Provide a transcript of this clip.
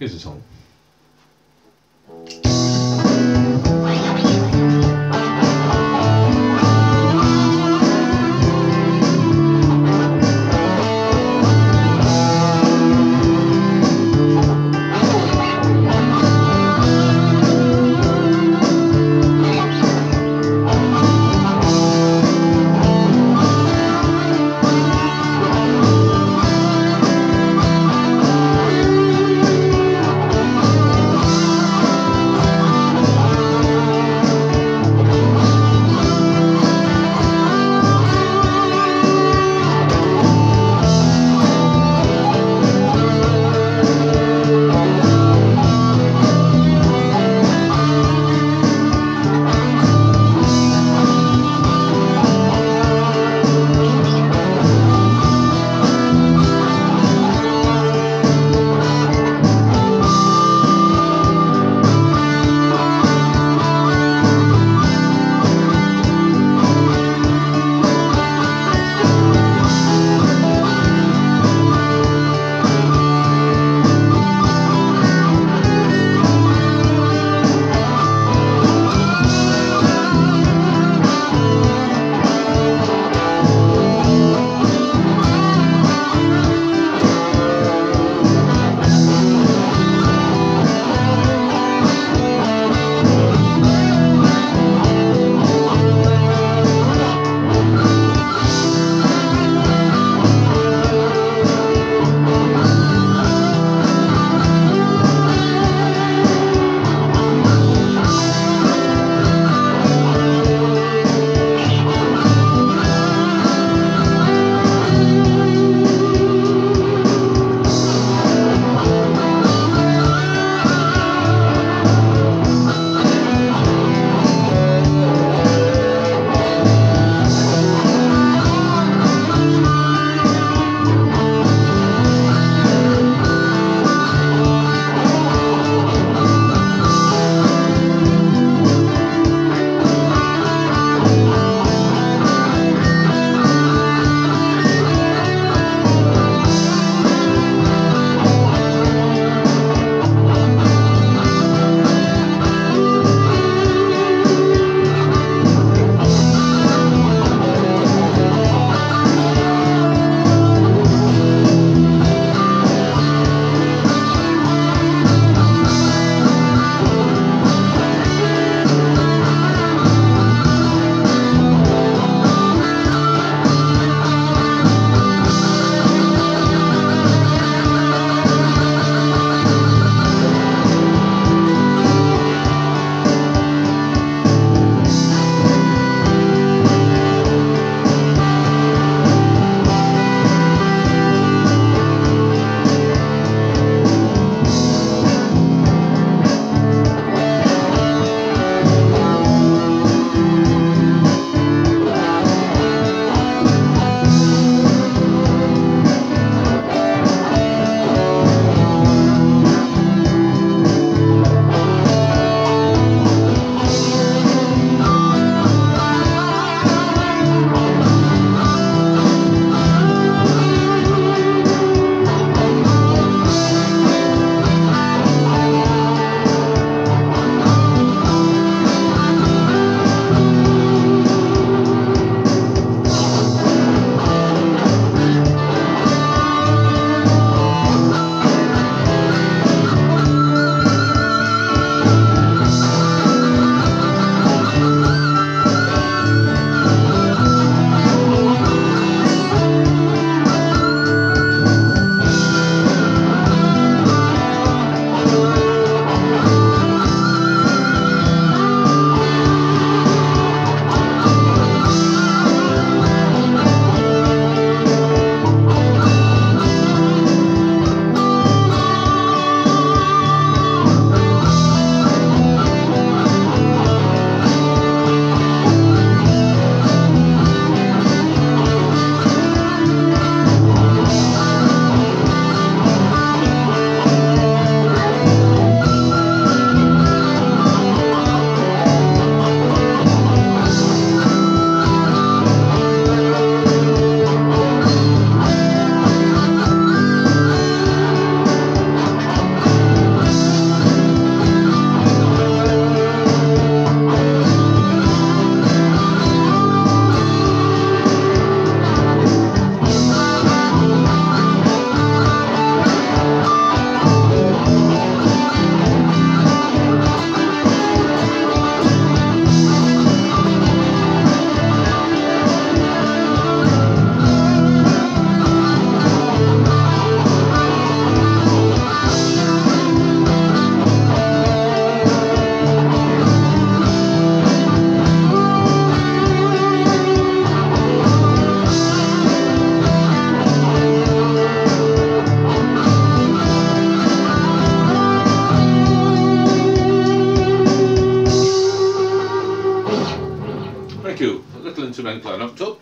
确实从。to men clan up top.